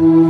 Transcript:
you.